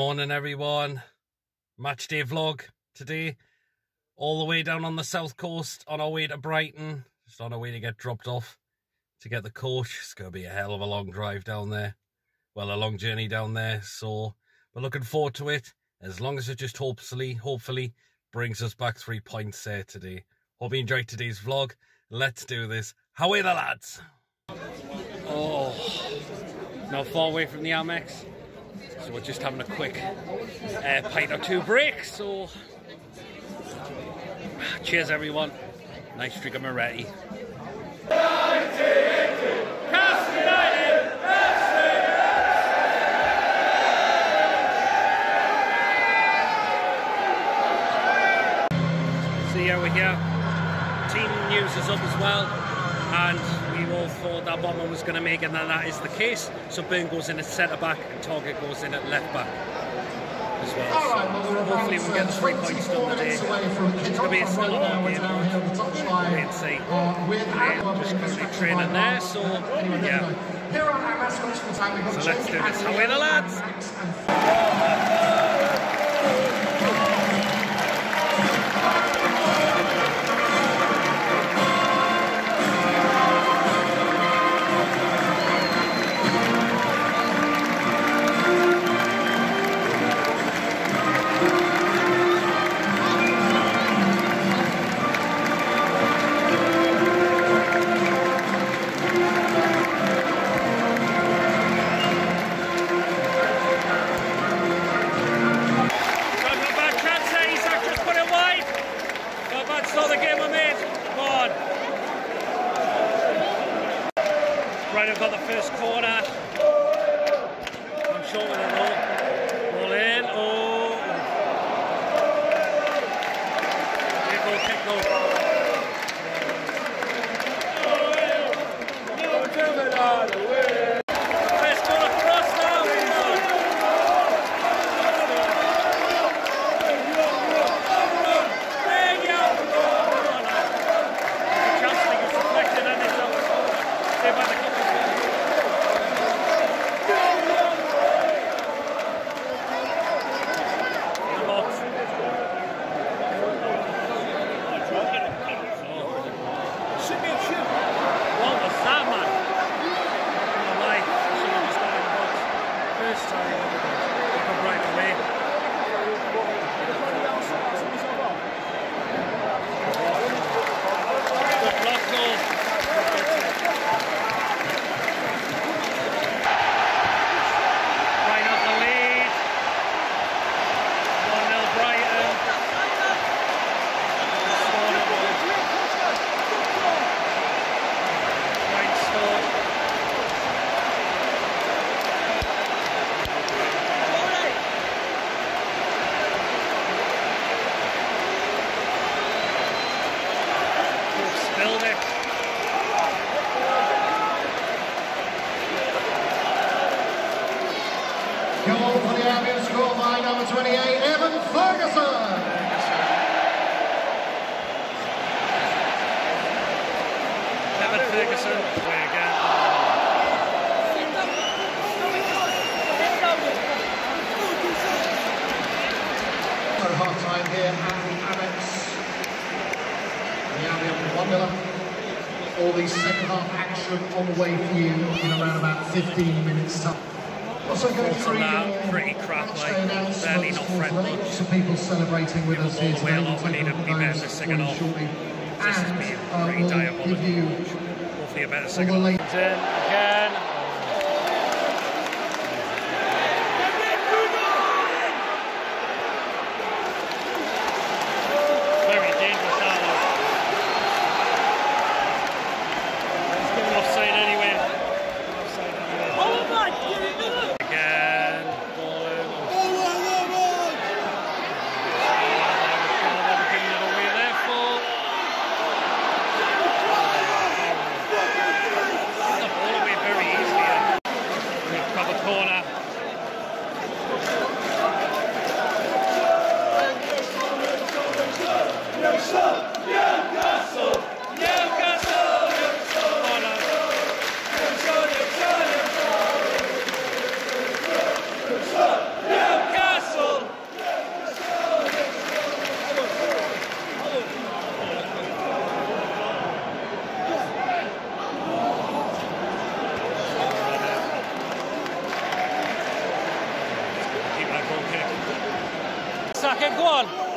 Morning, everyone. Match day vlog today. All the way down on the south coast on our way to Brighton. Just on our way to get dropped off to get the coach. It's going to be a hell of a long drive down there. Well, a long journey down there. So, we're looking forward to it. As long as it just hopefully, hopefully brings us back three points there today. Hope you enjoyed today's vlog. Let's do this. How are the lads? Oh, not far away from the Amex. So we're just having a quick uh, pint or two break. So cheers, everyone. Nice drink of Moretti. So yeah, we're here. Team news is up as well, and we all thought that Botman was going to make it, and that is the case. So Burn goes in at centre back, and Targett goes in at left back as well. So hopefully we'll get the three points done today. It's going to be a still game. Wait and see. Yeah, just currently training there, so yeah. So let's do this. Are the lads? shoulder roll. The Albion score by number 28, Evan Ferguson. Kevin Ferguson. Away again. So half time here at Amex. The Albion 1 0. All the second half action on the way for you in around about 15 minutes time. Also going Thoughts on that? Pretty crap, match like, day announcements. barely not friendly. Lots of people celebrating with us here today. along, We'll need a to be better those second you half. shortly. This has And, been uh, pretty we'll diabolical. Hopefully a better second the half. late In again. corner. Attacking. Go on.